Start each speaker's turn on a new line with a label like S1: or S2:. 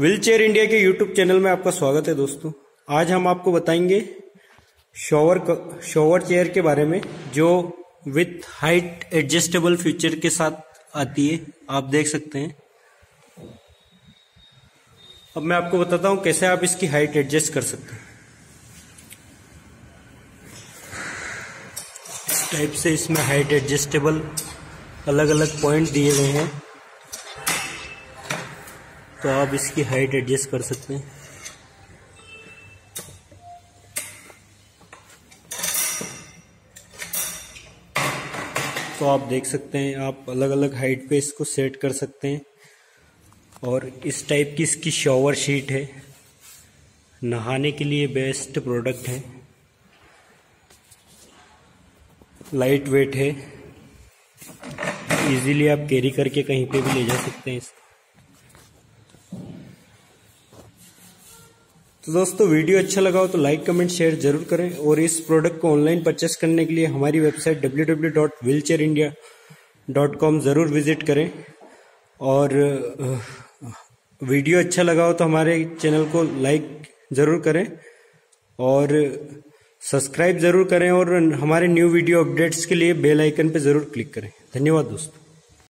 S1: Wheel chair India के YouTube channel में आपका स्वागत है दोस्तों। आज हम आपको बताएँगे शॉवर शॉवर चेयर के बारे में, जो विथ हाइट एडजस्टेबल फीचर के साथ आती है। आप देख सकते हैं। अब मैं आपको बताता हूँ कैसे आप इसकी हाइट एडजस्ट कर सकते हैं। इस टाइप से इसमें हाइट एडजस्टेबल अलग अलग पॉइंट दिए गए हैं। तो आप इसकी हाइट एडजस्ट कर सकते हैं। तो आप देख सकते हैं, आप अलग अलग हाइट पे इसको सेट कर सकते हैं। और इस टाइप की इसकी शॉवर शीट है। नहाने के लिए बेस्ट प्रोडक्ट है। लाइट वेट है। इजीली आप कैरी करके कहीं पे भी ले जा सकते हैं इसको। तो दोस्तों, वीडियो अच्छा लगा हो तो लाइक कमेंट शेयर ज़रूर करें और इस प्रोडक्ट को ऑनलाइन परचेस करने के लिए हमारी वेबसाइट www.wheelchairindia.com ज़रूर विज़िट करें। और वीडियो अच्छा लगा हो तो हमारे चैनल को लाइक ज़रूर करें और सब्सक्राइब ज़रूर करें और हमारे न्यू वीडियो अपडेट्स के लिए बेल आइकन पर ज़रूर क्लिक करें। धन्यवाद दोस्तों।